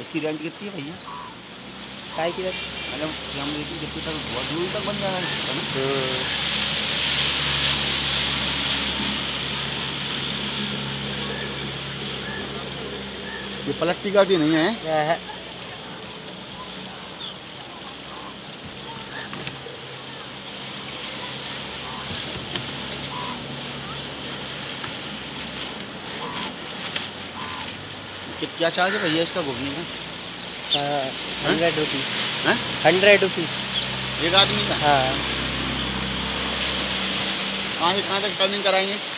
इसकी रेंज कितनी है भैया? काय की मतलब हम लेकिन जितनी तक बहुत दूर तक बन जाना है तो? ये पलट्टी गाड़ी नहीं है। है कि- क्या चार्ज है भैया इसका घूमने का? हंड्रेड रुपीज़ हंड्रेड रुपीज़ एक आदमी का? हाँ। कहाँ से कहाँ तक टर्निंग कराएँगे?